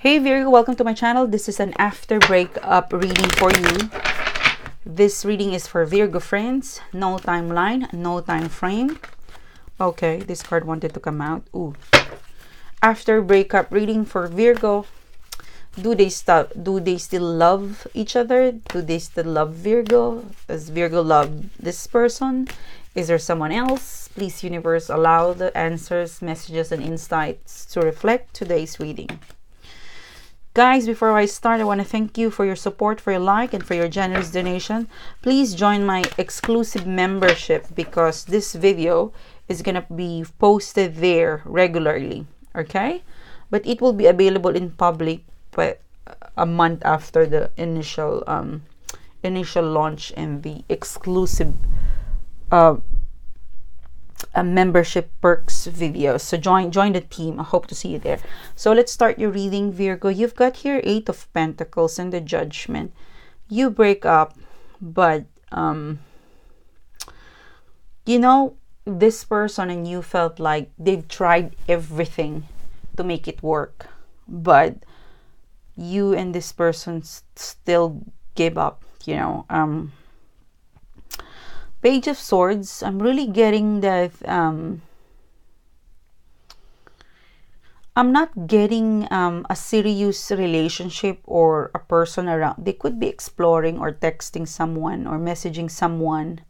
Hey Virgo, welcome to my channel. This is an after breakup reading for you. This reading is for Virgo friends. No timeline, no time frame. Okay, this card wanted to come out. Ooh. After breakup reading for Virgo. Do they stop? Do they still love each other? Do they still love Virgo? Does Virgo love this person? Is there someone else? Please, universe, allow the answers, messages, and insights to reflect today's reading. Guys, before I start, I want to thank you for your support, for your like, and for your generous donation. Please join my exclusive membership because this video is going to be posted there regularly, okay? But it will be available in public but a month after the initial um, initial launch and the exclusive uh, a membership perks video. So join join the team. I hope to see you there. So let's start your reading virgo. You've got here eight of pentacles and the judgment. You break up but um you know this person and you felt like they've tried everything to make it work but you and this person still give up you know um Page of Swords, I'm really getting that um, I'm not getting um, a serious relationship or a person around. They could be exploring or texting someone or messaging someone,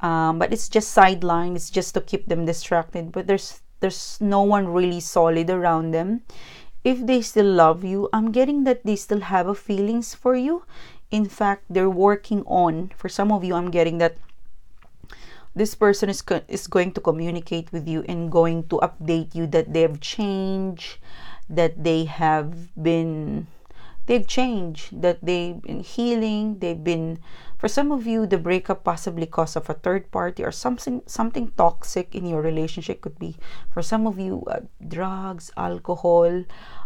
um, but it's just sideline. It's just to keep them distracted. But there's there's no one really solid around them. If they still love you, I'm getting that they still have a feelings for you. In fact, they're working on. For some of you, I'm getting that this person is is going to communicate with you and going to update you that they've changed that they have been they've changed that they've been healing they've been for some of you the breakup possibly cause of a third party or something something toxic in your relationship could be. For some of you uh, drugs alcohol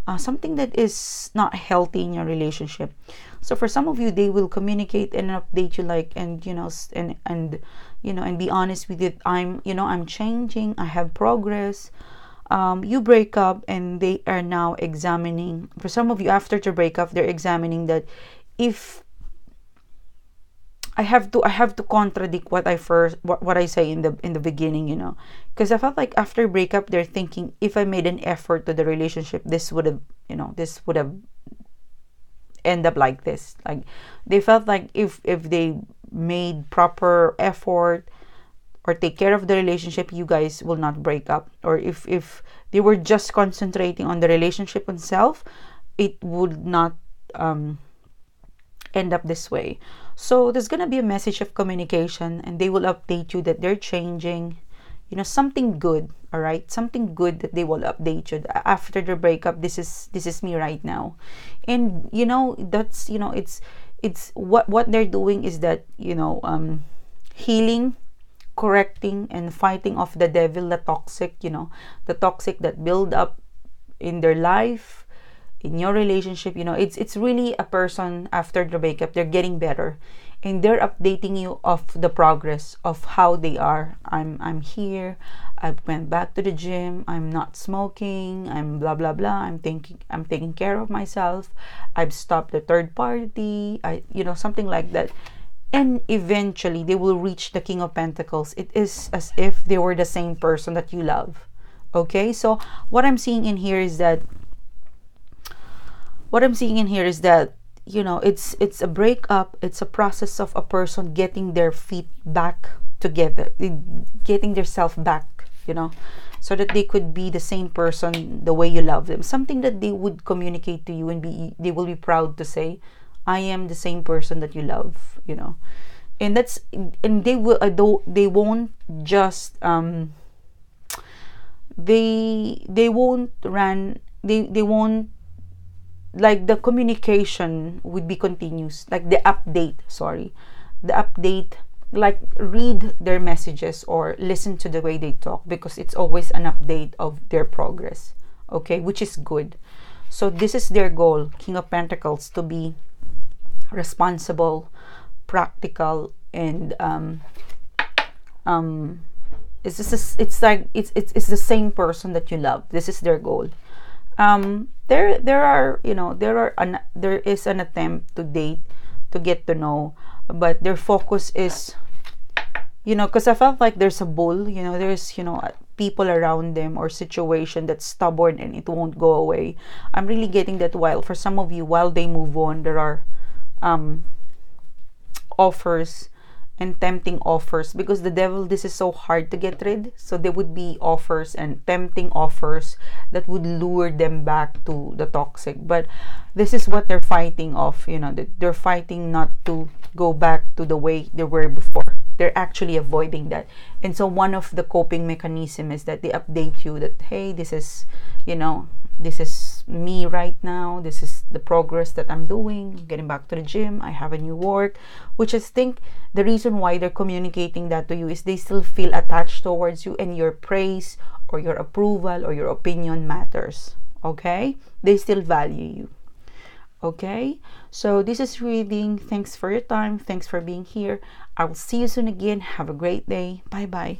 uh, something that is not healthy in your relationship. So for some of you they will communicate and update you like and you know and and you know and be honest with it. I'm you know i'm changing. I have progress um, you break up and they are now examining for some of you after to break up they're examining that if I have to I have to contradict what I first what, what I say in the in the beginning, you know, because I felt like after breakup they're thinking if I made an effort to the relationship, this would have you know this would have end up like this. Like they felt like if if they made proper effort or take care of the relationship, you guys will not break up. Or if if they were just concentrating on the relationship itself, it would not um, end up this way. So there's to be a message of communication and they will update you that they're changing, you know, something good, all right? Something good that they will update you after the breakup. This is this is me right now. And you know, that's, you know, it's it's what what they're doing is that, you know, um healing correcting and fighting off the devil the toxic you know the toxic that build up in their life in your relationship you know. It's it's really a person after the breakup they're getting better. And they're updating you of the progress of how they are. I'm i'm here i went back to the gym i'm not smoking i'm blah blah blah i'm thinking i'm taking care of myself i've stopped the third party i you know something like that and eventually they will reach the king of pentacles. It is as if they were the same person that you love. Okay? So what i'm seeing in here is that what I'm seeing in here is that you know it's it's a breakup. It's a process of a person getting their feet back together eh, getting their self back you know so that they could be the same person the way you love them. Something that they would communicate to you and be they will be proud to say i am the same person that you love you know. And that's and they will uh, they won't just um they they won't run they they won't like the communication would be continuous like the update sorry. The update like read their messages or listen to the way they talk because it's always an update of their progress okay which is good. So this is their goal king of pentacles to be responsible practical and um um it's just it's like it's, it's it's the same person that you love. This is their goal. Um, there there are you know there are an, there is an attempt to date to get to know but their focus is you know because i felt like there's a bull you know there's you know people around them or situation that's stubborn and it won't go away. I'm really getting that while for some of you while they move on there are um offers and tempting offers because the devil this is so hard to get rid. So there would be offers and tempting offers that would lure them back to the toxic. But this is what they're fighting off you know they're fighting not to go back to the way they were before. They're actually avoiding that. And so one of the coping mechanism is that they update you that hey this is you know this is me right now. This is the progress that i'm doing getting back to the gym. I have a new work which i think the reason why they're communicating that to you is they still feel attached towards you and your praise or your approval or your opinion matters okay? They still value you okay? So this is reading. Thanks for your time. Thanks for being here. I will see you soon again. Have a great day. Bye bye